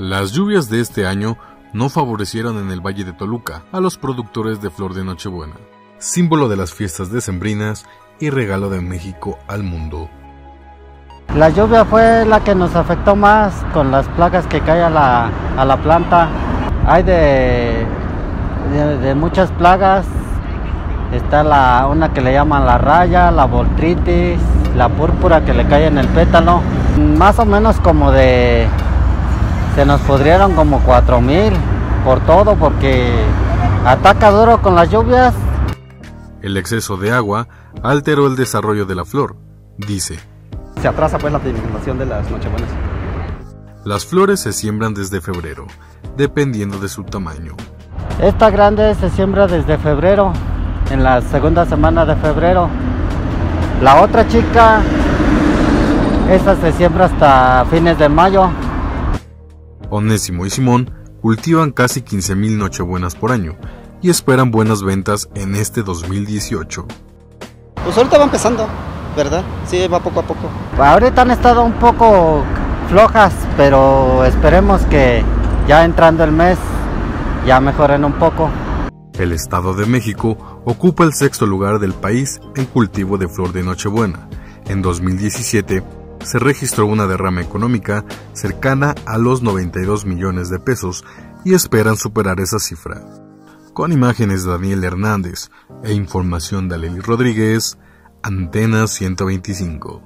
Las lluvias de este año no favorecieron en el Valle de Toluca a los productores de flor de Nochebuena, símbolo de las fiestas decembrinas y regalo de México al mundo. La lluvia fue la que nos afectó más con las plagas que caen a la, a la planta. Hay de, de, muchas plagas. Está la, una que le llaman la raya, la voltritis, la púrpura que le cae en el pétalo. Más o menos como de se nos pudrieron como 4 mil por todo porque ataca duro con las lluvias. El exceso de agua alteró el desarrollo de la flor, dice. Se atrasa pues la pigmentación de las nochebuenas. Las flores se siembran desde febrero, dependiendo de su tamaño. Esta grande se siembra desde febrero, en la segunda semana de febrero. La otra chica, esa se siembra hasta fines de mayo. Onésimo y Simón cultivan casi 15.000 Nochebuenas por año y esperan buenas ventas en este 2018. Pues ahorita va empezando, ¿verdad? Sí, va poco a poco. Ahorita han estado un poco flojas, pero esperemos que ya entrando el mes ya mejoren un poco. El Estado de México ocupa el sexto lugar del país en cultivo de flor de Nochebuena. En 2017 se registró una derrama económica cercana a los 92 millones de pesos y esperan superar esa cifra. Con imágenes de Daniel Hernández e información de Aleli Rodríguez, Antena 125.